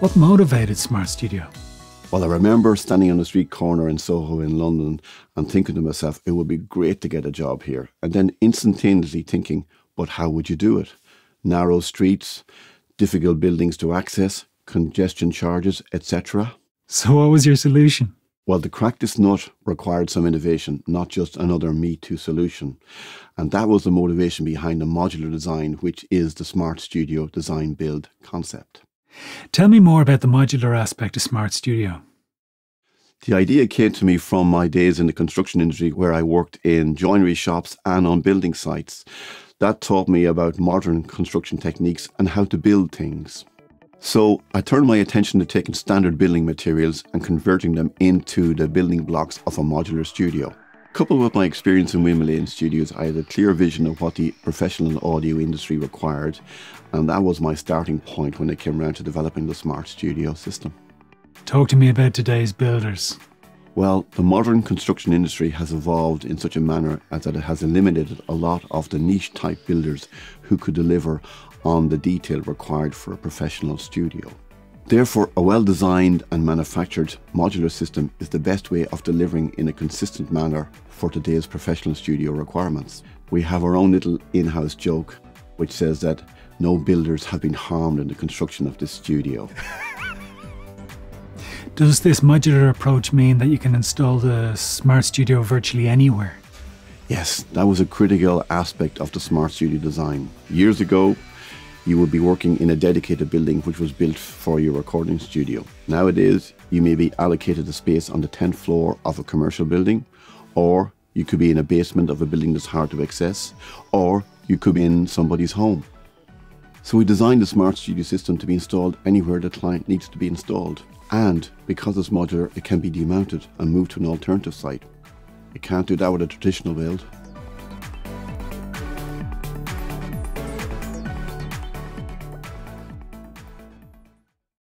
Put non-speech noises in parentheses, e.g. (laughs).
What motivated Smart Studio? Well, I remember standing on the street corner in Soho in London and thinking to myself, it would be great to get a job here. And then instantaneously thinking, but how would you do it? Narrow streets, difficult buildings to access, congestion charges, etc. So, what was your solution? Well, to crack this nut required some innovation, not just another Me Too solution. And that was the motivation behind the modular design, which is the Smart Studio design build concept. Tell me more about the modular aspect of Smart Studio. The idea came to me from my days in the construction industry where I worked in joinery shops and on building sites. That taught me about modern construction techniques and how to build things. So I turned my attention to taking standard building materials and converting them into the building blocks of a modular studio. Coupled with my experience in Wimbledon studios, I had a clear vision of what the professional audio industry required, and that was my starting point when it came around to developing the smart studio system. Talk to me about today's builders. Well, the modern construction industry has evolved in such a manner as that it has eliminated a lot of the niche type builders who could deliver on the detail required for a professional studio. Therefore, a well designed and manufactured modular system is the best way of delivering in a consistent manner for today's professional studio requirements. We have our own little in house joke which says that no builders have been harmed in the construction of this studio. (laughs) Does this modular approach mean that you can install the Smart Studio virtually anywhere? Yes, that was a critical aspect of the Smart Studio design. Years ago, you would be working in a dedicated building which was built for your recording studio. Nowadays, you may be allocated a space on the 10th floor of a commercial building, or you could be in a basement of a building that's hard to access, or you could be in somebody's home. So we designed the Smart Studio system to be installed anywhere the client needs to be installed. And because it's modular, it can be demounted and moved to an alternative site. You can't do that with a traditional build.